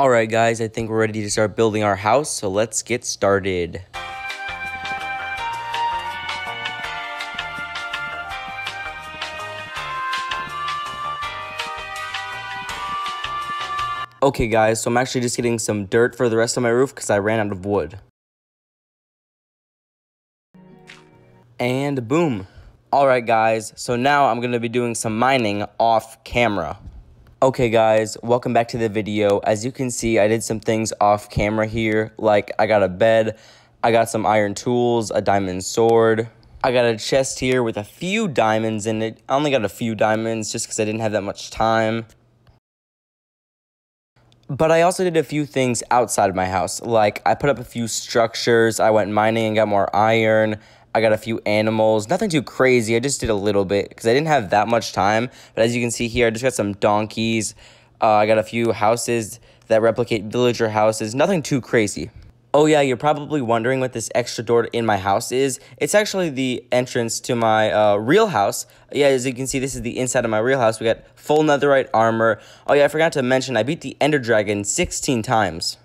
Alright guys, I think we're ready to start building our house, so let's get started. Okay guys, so I'm actually just getting some dirt for the rest of my roof because I ran out of wood. And boom. Alright guys, so now I'm going to be doing some mining off camera. Okay guys, welcome back to the video. As you can see, I did some things off camera here, like I got a bed, I got some iron tools, a diamond sword, I got a chest here with a few diamonds in it. I only got a few diamonds just because I didn't have that much time. But I also did a few things outside of my house. Like, I put up a few structures, I went mining and got more iron. I got a few animals, nothing too crazy. I just did a little bit because I didn't have that much time. But as you can see here, I just got some donkeys. Uh, I got a few houses that replicate villager houses, nothing too crazy. Oh yeah, you're probably wondering what this extra door in my house is. It's actually the entrance to my uh, real house. Yeah, as you can see, this is the inside of my real house. We got full netherite armor. Oh yeah, I forgot to mention, I beat the ender dragon 16 times.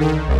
Thank you.